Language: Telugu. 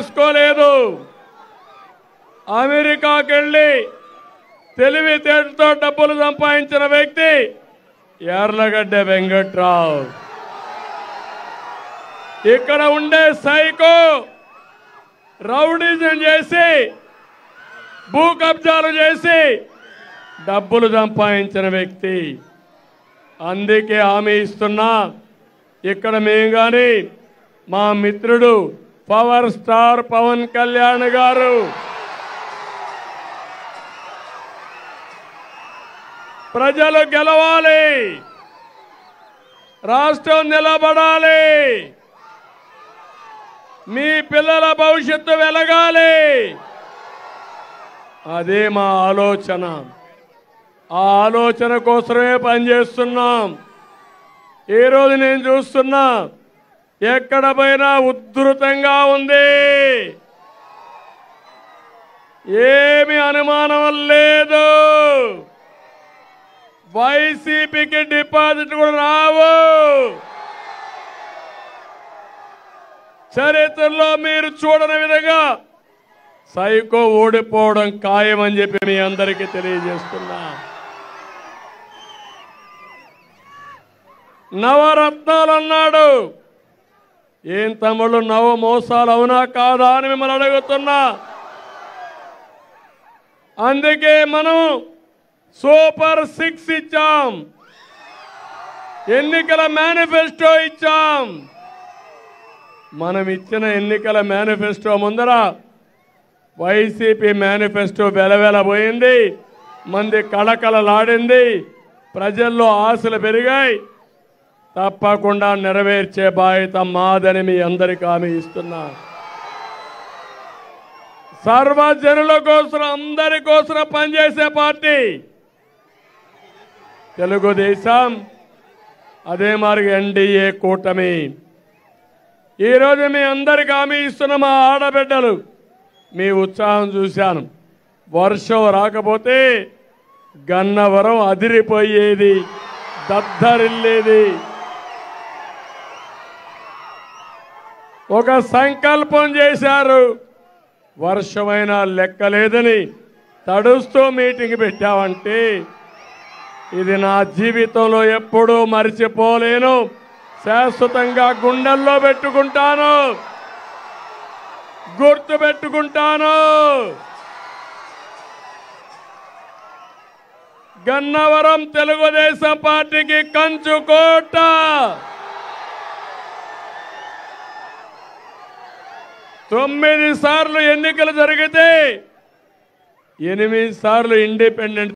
చేసుకోలేదు. అమెరికాకి వెళ్ళి తెలివితేటతో డబ్బులు సంపాదించిన వ్యక్తి ఎర్లగడ్డ వెంకట్రావు. ఇక్కడ ఉండే సైకో రౌడీజం చేసి భూ కబ్జాలు చేసి డబ్బులు సంపాదించిన వ్యక్తి. అందుకే హామీ ఇస్తున్నా. ఇక్కడ మేము కానీ మా మిత్రుడు పవర్ స్టార్ పవన్ కళ్యాణ్ గారు. ప్రజలు గెలవాలి. రాష్ట్రం నిలబడాలి. మీ పిల్లల భవిష్యత్తు వెలగాలి. అదే మా ఆలోచన. ఆ ఆలోచన కోసమే పనిచేస్తున్నాం. ఈరోజు రోజు నేను చూస్తున్నా ఎక్కడ పోయినా ఉద్ధృతంగా ఉంది. ఏమి అనుమానం లేదు. వైసీపీకి డిపాజిట్ కూడా రావు. చరిత్రలో మీరు చూడని విధంగా సైకో ఓడిపోవడం ఖాయమని చెప్పి మీ అందరికీ తెలియజేస్తున్నా. నవరత్నాలు అన్నాడు. ఏం తమ్ముళ్ళు నవ మోసాలు అవునా కాదా అని మిమ్మల్ని అడుగుతున్నా. అందుకే మనం సూపర్ సిక్స్ ఇచ్చాం. ఎన్నికల మేనిఫెస్టో ఇచ్చాం. మనం ఇచ్చిన ఎన్నికల మేనిఫెస్టో ముందర వైసీపీ మేనిఫెస్టో వెలవెలబోయింది మంది కళకళలాడింది. ప్రజల్లో ఆశలు పెరిగాయి. తప్పకుండా నెరవేర్చే బాధ్యత మాదని మీ అందరికీ హామీ ఇస్తున్నా. సర్వజనుల కోసం అందరి కోసం పనిచేసే పార్టీ. తెలుగుదేశం అదే మరి ఎన్డీఏ కూటమి. ఈరోజు మీ అందరికి హామీ ఇస్తున్న మా ఆడబిడ్డలు. మీ ఉత్సాహం చూశాను. వర్షం రాకపోతే గన్నవరం అదిరిపోయేది దద్దరిల్లేది. ఒక సంకల్పం చేశారు. వర్షమైన లెక్కలేదని తడుస్తూ మీటింగ్ పెట్టావంటే ఇది నా జీవితంలో ఎప్పుడూ మర్చిపోలేను. శాశ్వతంగా గుండెల్లో పెట్టుకుంటాను. గుర్తు పెట్టుకుంటాను. గన్నవరం తెలుగుదేశం పార్టీకి కంచుకోట తొమ్మిది సార్లు ఎన్నికలు జరిగితే ఎనిమిది సార్లు ఇండిపెండెంట్